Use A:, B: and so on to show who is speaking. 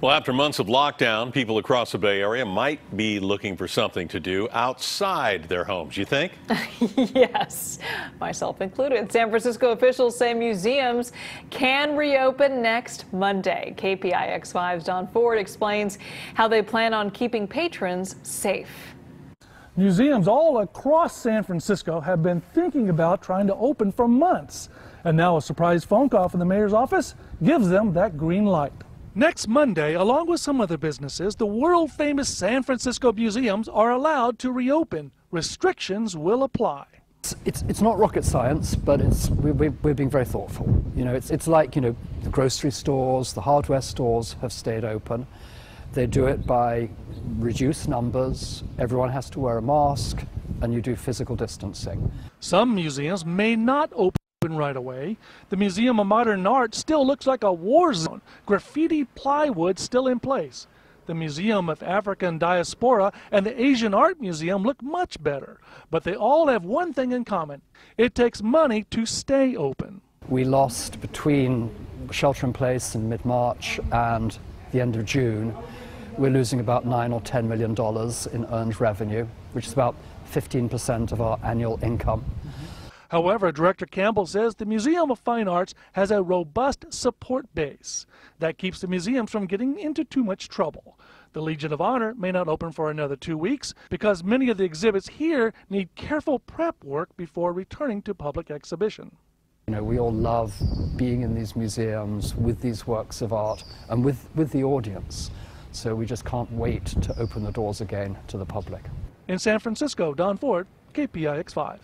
A: Well, after months of lockdown, people across the Bay Area might be looking for something to do outside their homes. You think?
B: yes, myself included. San Francisco officials say museums can reopen next Monday. KPIX 5's Don Ford explains how they plan on keeping patrons safe.
C: Museums all across San Francisco have been thinking about trying to open for months. And now a surprise phone call from the mayor's office gives them that green light. Next Monday, along with some other businesses, the world famous San Francisco museums are allowed to reopen. Restrictions will apply.
D: It's, it's, it's not rocket science, but it's, we, we, we're being very thoughtful. You know, it's, it's like, you know, the grocery stores, the hardware stores have stayed open. They do it by reduced numbers, everyone has to wear a mask, and you do physical distancing.
C: Some museums may not open right away. The Museum of Modern Art still looks like a war zone. Graffiti plywood still in place. The Museum of African Diaspora and the Asian Art Museum look much better, but they all have one thing in common. It takes money to stay open.
D: We lost between shelter in place in mid-March and the end of June, we're losing about nine or ten million dollars in earned revenue, which is about 15% of our annual income.
C: However, Director Campbell says the Museum of Fine Arts has a robust support base that keeps the museums from getting into too much trouble. The Legion of Honor may not open for another two weeks because many of the exhibits here need careful prep work before returning to public exhibition.
D: You know, we all love being in these museums with these works of art and with, with the audience. So we just can't wait to open the doors again to the public.
C: In San Francisco, Don Ford, KPIX 5.